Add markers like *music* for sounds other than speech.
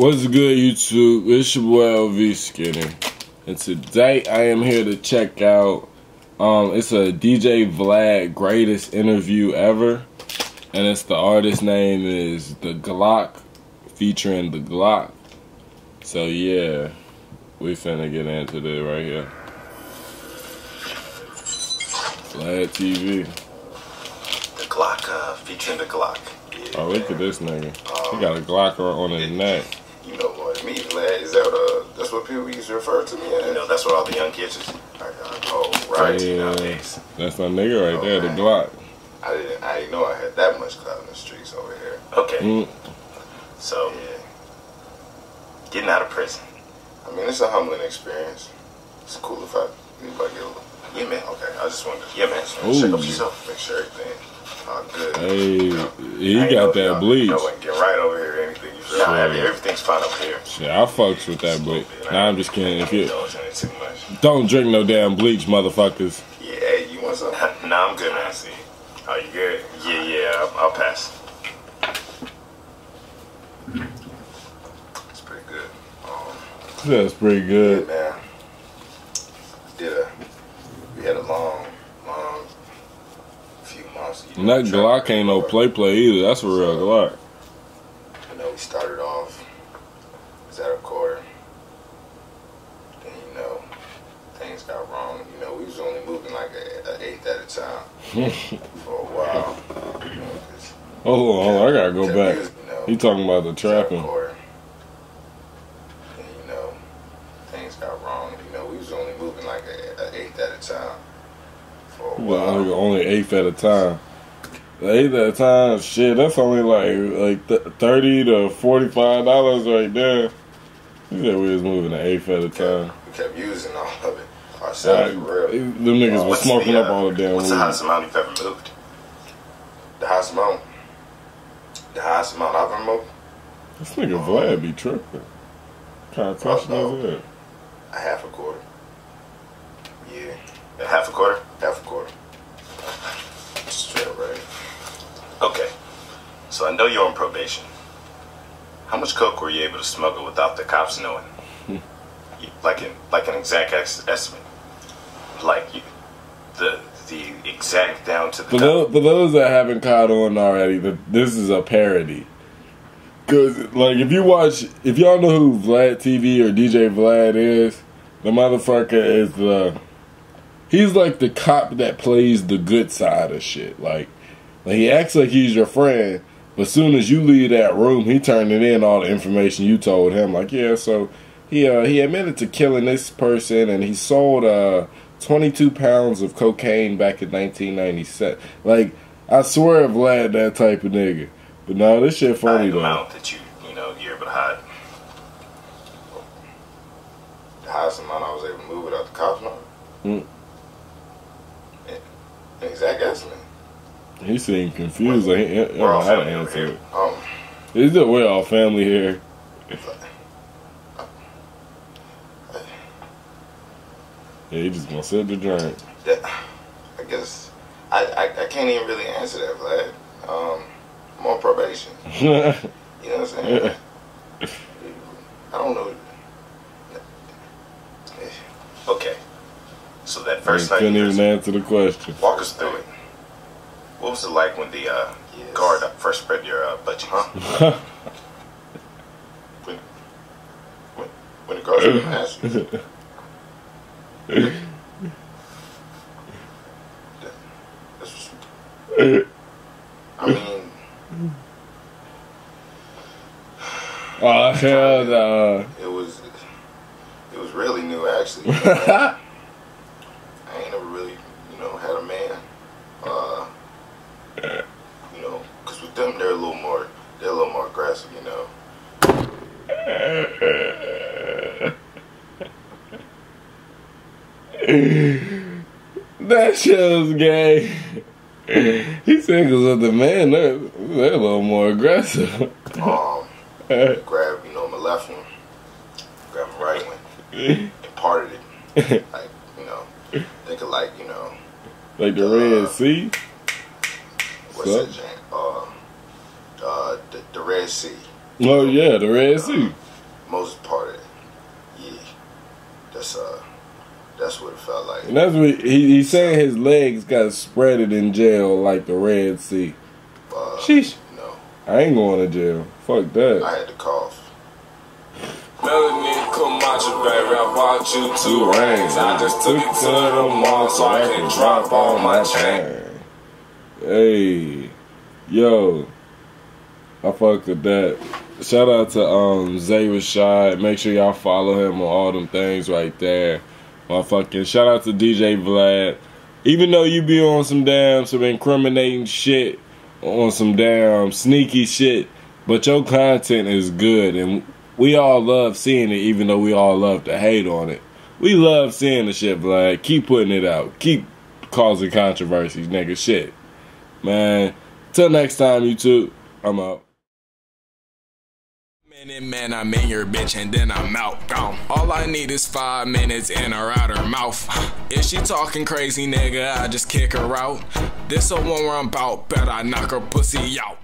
What's good, YouTube? It's your boy LV Skinny, and today I am here to check out. Um, it's a DJ Vlad greatest interview ever, and it's the artist name is the Glock, featuring the Glock. So yeah, we finna get into this right here. Vlad TV. The Glock, uh, featuring the Glock. Yeah, Oh, look man. at this nigga. Um, He got a Glock on his neck. You? Me, Vlad, is that uh, that's what people used to refer to me as? You know, that's what all the young kids is. Like, uh, oh, right. Yeah. Nowadays. That's my nigga right Oh, there, the man. Glock. I didn't, I didn't know I had that much clout in the streets over here. Okay. Mm. So, yeah. Getting out of prison. I mean, it's a humbling experience. It's cool if I, if I get a little. Yeah, man. Okay. I just wanted to, yeah, man. Just wanted to check up yourself, make sure everything. Uh, good. Hey, You know, he I got that no, bleach. No get right Nah, I mean, everything's fine up here. Shit, I fucks with that bleach. Nah, I'm just kidding. If you Indulging it too much. don't drink no damn bleach, motherfuckers. Yeah, hey, you want some? *laughs* nah, I'm good, man. See. are you good? Yeah, yeah, I'll, I'll pass. It's pretty good. Um, That's pretty yeah, good. man. Did a, we had a long, long few months. you know, that Glock ain't no play play either. That's a real Glock. You know, we started off was at a quarter. Then you know, things got wrong. You know, we was only moving like a, a eighth at a time *laughs* for a while. You know, 'cause Hold on, hold on. I gotta go back. using, you know, He talking about the was trapping. quarter. Then you know, things got wrong. You know, we was only moving like a, a eighth at a time for a Well, while. only eighth at a time. The eighth at a time, shit. That's only like like th- thirty to forty five dollars right there. He said we was moving an eighth at a time. We kept using all of it ourselves. Like, for real. them niggas was smoking the, up uh, all the damn What's the highest amount you've ever moved? The highest amount? The highest amount I've ever moved? This nigga Vlad be tripping. Kind of question is that? A half a quarter. Yeah. A half a quarter? Half a quarter. Straight up right. Okay. So I know you're on probation. How much coke were you able to smuggle without the cops knowing? Hmm. Like an like an exact ex- estimate. Like you, the the exact down to the For those, for those that haven't caught on already, the, this is a parody. Cause like if you watch, if y'all know who Vlad TV or DJ Vlad is, the motherfucker is the. He's like the cop that plays the good side of shit. Like, like he acts like he's your friend, but soon as you leave that room, he turning in all the information you told him. Like, yeah, so he uh, he admitted to killing this person, and he sold uh 22 pounds of cocaine back in 1997. Like, I swear Vlad that type of nigga. But no, this shit funny High though. amount that you you know you're able to hide. The highest amount I was able to move without the cops knowing. Mm. Exact estimate. He seemed confused. Like, he, he don't We're know all how to family over answer. Um, Is it we're all family here? Yeah, he just gonna sit the drink. that, I guess I, I I can't even really answer that, Vlad. Um, I'm on probation. *laughs* You know what I'm saying? I don't know. Okay. So that first night, couldn't even answer the question. walk us through it. What was it like when the uh, guard first spread your uh, butt cheeks? *laughs* when, when, when the guard spread my ass cheeks? *laughs* That- that's what's- I mean, oh hell no! it was it was really new actually. *laughs* I ain't never really, you know, had a man. Uh, you know, because with them they're a little more they're a little more aggressive, you know. *laughs* That show's gay. he said because of the man, they're, they're a little more aggressive. Um, *laughs* grab you know my left one, grab my right one, *laughs* and parted it. Like you know, think of like you know like the Red Sea. what's So? that? Jane? Uh, uh, the, the Red Sea. Oh yeah, the Red Sea. most part, of it, yeah, that's uh, that's what it felt like. And that's what he, he's saying. His legs got spreaded in jail like the Red Sea. Uh, Sheesh. No, I ain't going to jail. Fuck that. I had to cough. Melanie Camacho, baby, I bought you two rings. I just took it to the mall so I can drop all my chain. Hey, yo, I fuck with that. Shout out to um Zay Rashad. Make sure y'all follow him on all them things right there. Motherfucking shout out to DJ Vlad. Even though you be on some damn some incriminating shit, on some damn sneaky shit, but your content is good and we all love seeing it, even though we all love to hate on it. We love seeing the shit, Vlad. Keep putting it out. Keep causing controversies, nigga. Shit. Man. Till next time, YouTube. I'm out. Minute, man, I'm in your bitch and then I'm out. Gone. All I need is five minutes in or out her mouth. If she talking crazy, nigga, I just kick her out. This a one where I'm bout, bet I knock her pussy out.